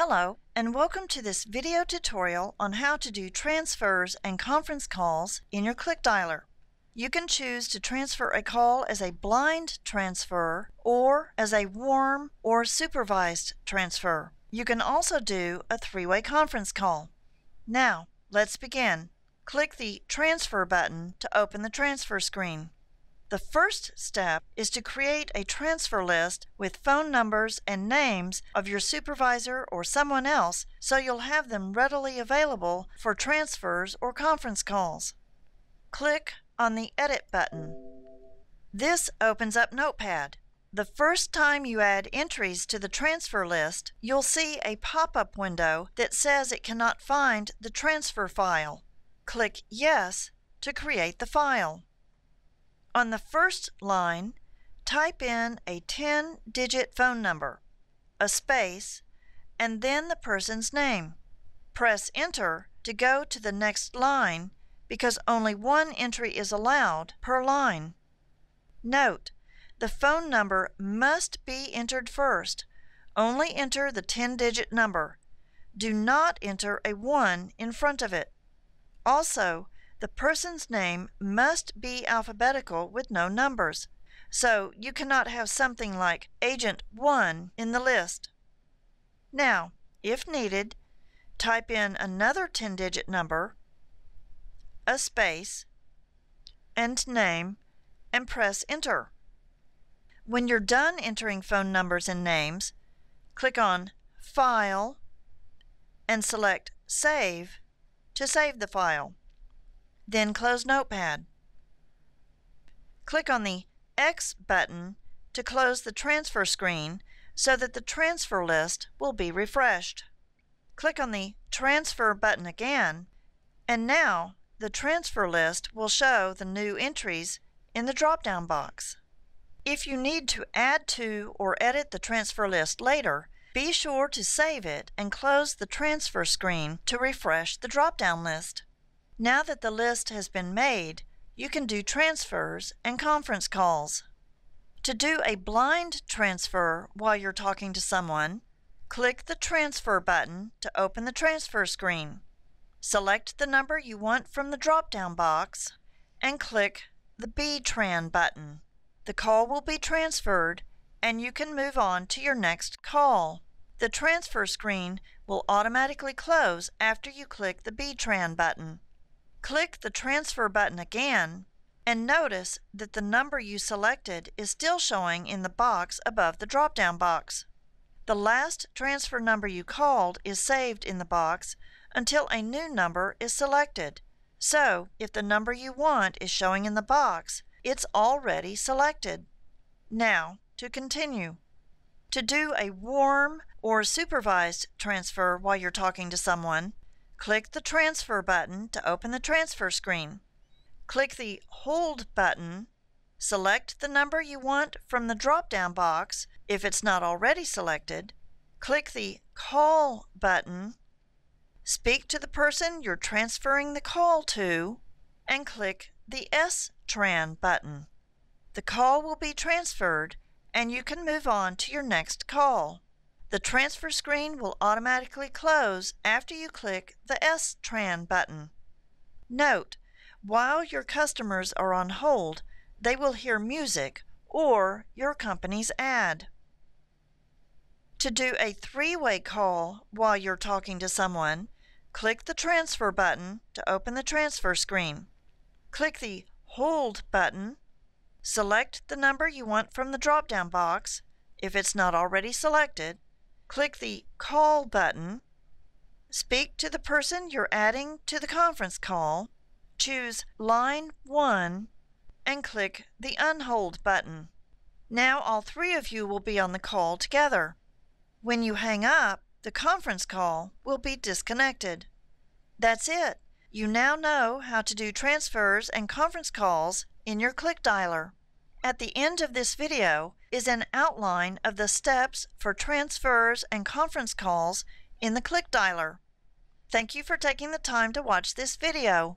Hello, and welcome to this video tutorial on how to do transfers and conference calls in your ClickDialer. You can choose to transfer a call as a blind transfer or as a warm or supervised transfer. You can also do a three-way conference call. Now, let's begin. Click the Transfer button to open the transfer screen. The first step is to create a transfer list with phone numbers and names of your supervisor or someone else so you'll have them readily available for transfers or conference calls. Click on the Edit button. This opens up Notepad. The first time you add entries to the transfer list, you'll see a pop-up window that says it cannot find the transfer file. Click Yes to create the file. On the first line, type in a 10 digit phone number, a space, and then the person's name. Press Enter to go to the next line because only one entry is allowed per line. Note, the phone number must be entered first. Only enter the 10 digit number. Do not enter a 1 in front of it. Also, the person's name must be alphabetical with no numbers. So you cannot have something like Agent 1 in the list. Now, if needed, type in another 10 digit number, a space, and name, and press Enter. When you're done entering phone numbers and names, click on File and select Save to save the file. Then close Notepad. Click on the X button to close the transfer screen so that the transfer list will be refreshed. Click on the Transfer button again, and now the transfer list will show the new entries in the drop-down box. If you need to add to or edit the transfer list later, be sure to save it and close the transfer screen to refresh the drop-down list. Now that the list has been made, you can do transfers and conference calls. To do a blind transfer while you're talking to someone, click the Transfer button to open the transfer screen. Select the number you want from the drop-down box and click the B-Tran button. The call will be transferred and you can move on to your next call. The transfer screen will automatically close after you click the B-Tran button. Click the Transfer button again and notice that the number you selected is still showing in the box above the drop-down box. The last transfer number you called is saved in the box until a new number is selected. So, if the number you want is showing in the box, it's already selected. Now, to continue. To do a warm or supervised transfer while you're talking to someone, Click the Transfer button to open the transfer screen. Click the Hold button. Select the number you want from the drop-down box if it's not already selected. Click the Call button. Speak to the person you're transferring the call to, and click the S-Tran button. The call will be transferred, and you can move on to your next call. The transfer screen will automatically close after you click the S-Tran button. Note, while your customers are on hold, they will hear music or your company's ad. To do a three-way call while you're talking to someone, click the Transfer button to open the transfer screen. Click the Hold button. Select the number you want from the drop-down box if it's not already selected Click the Call button. Speak to the person you're adding to the conference call. Choose Line 1 and click the Unhold button. Now all three of you will be on the call together. When you hang up, the conference call will be disconnected. That's it. You now know how to do transfers and conference calls in your ClickDialer. At the end of this video is an outline of the steps for transfers and conference calls in the ClickDialer. Thank you for taking the time to watch this video.